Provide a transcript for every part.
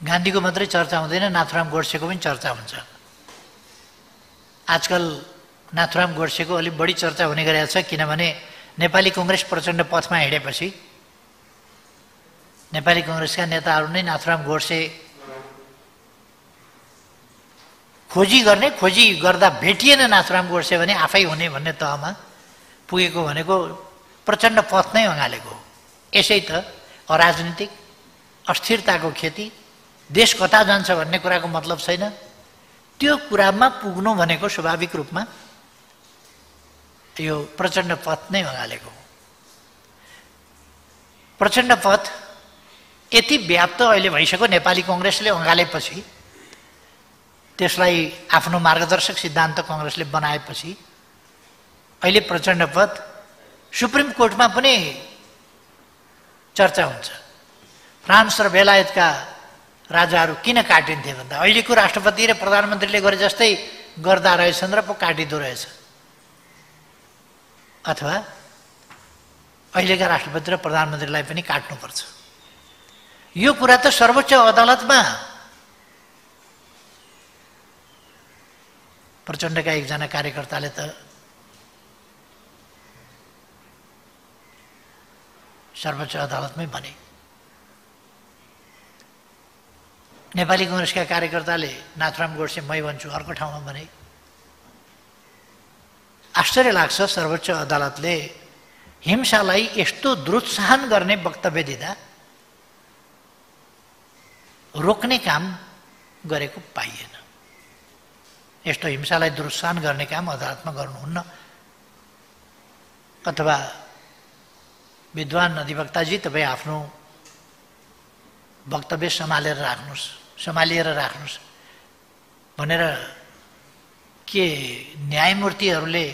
गान्धीको मात्रै चर्चा हुँदैन नाथुराम गोडसेको पनि चर्चा हुन्छ। आजकल नाथुराम गोडसेको अलिक बढी चर्चा हुने गरेको छ किनभने नेपाली कङ्ग्रेस प्रचण्ड पथमा हिँडेपछि। नेपाली कङ्ग्रेसका नेताहरू नै नाथुराम गोडसे खोजी गर्ने खोजी गर्दा भेटिएन नाथुराम गोडसे भने आफै हुने भन्ने तहमा पुगेको भनेको प्रचण्ड पथ नै अँगालेको यसै त अराजनीतिक अस्थिरताको खेती देश कता जान्छ भन्ने कुराको मतलब छैन। त्यो कुरामा पुग्नु भनेको स्वाभाविक रूपमा यो प्रचण्ड पथ नै अँगालेको हो। प्रचण्ड पथ यति व्याप्त अहिले भइसक्यो नेपाली कङ्ग्रेसले अँगालेपछि त्यसलाई आफ्नो मार्गदर्शक सिद्धान्त कङ्ग्रेसले बनाएपछि अहिले प्रचण्ड पद सुप्रिम कोर्टमा पनि चर्चा हुन्छ। फ्रान्स र बेलायतका राजाहरू किन काटिन्थे भन्दा अहिलेको राष्ट्रपति र प्रधानमन्त्रीले गरे जस्तै गर्दा रहेछन् र पो काटिँदो रहेछ। अथवा अहिलेका राष्ट्रपति र प्रधानमन्त्रीलाई पनि काट्नुपर्छ। यो कुरा त सर्वोच्च अदालतमा प्रचण्डका एकजना कार्यकर्ताले त सर्वोच्च अदालतमै भने। नेपाली कङ्ग्रेसका कार्यकर्ताले नाथुराम गोडसे मै भन्छु अर्को ठाउँमा भने आश्चर्य लाग्छ सर्वोच्च अदालतले हिंसालाई यस्तो द्रुत्साहन गर्ने वक्तव्य दिँदा रोक्ने काम गरेको पाइएन। यस्तो हिंसालाई दुरुत्साहन गर्ने काम अदालतमा गर्नुहुन्न। अथवा विद्वान अधिवक्ताजी तपाईँ आफ्नो वक्तव्य सम्हालेर राख्नुहोस्। सम्हालिएर राख्नुहोस्। भनेर के न्यायमूर्तिहरूले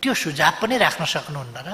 त्यो सुझाव पनि राख्न सक्नुहुन्न र